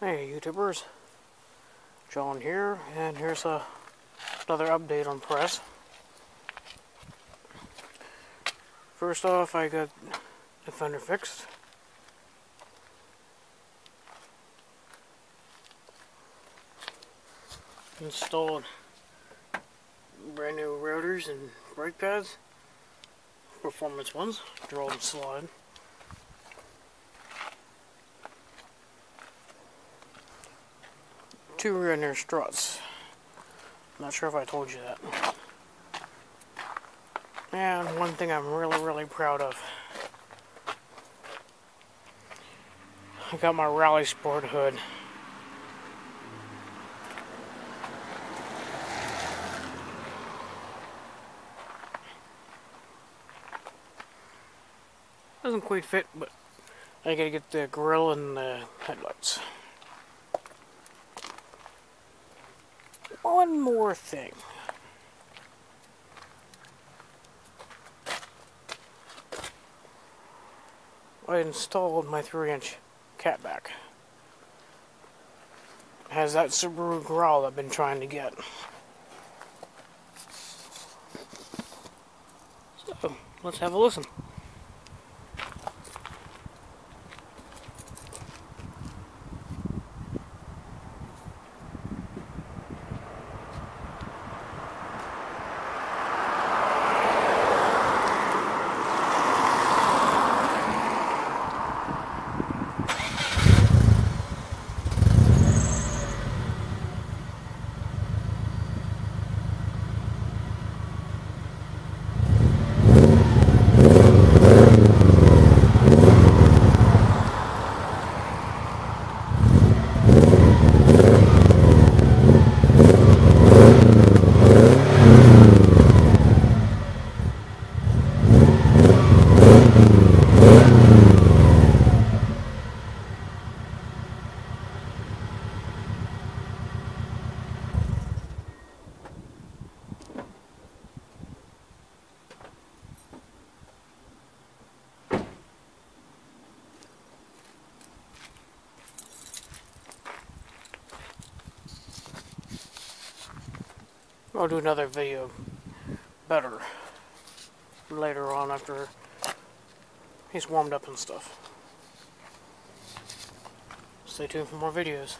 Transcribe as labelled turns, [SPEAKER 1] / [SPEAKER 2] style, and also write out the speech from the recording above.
[SPEAKER 1] Hey YouTubers, John here, and here's a, another update on Prez. First off, I got the fender fixed. Installed brand new rotors and brake pads, performance ones, all slide. Two rear inner struts. I'm not sure if I told you that. And one thing I'm really, really proud of. I got my Rally Sport hood. Doesn't quite fit, but I gotta get the grill and the headlights. One more thing. I installed my 3 inch catback. It has that Subaru growl I've been trying to get. So, let's have a listen. I'll do another video better later on after he's warmed up and stuff. Stay tuned for more videos.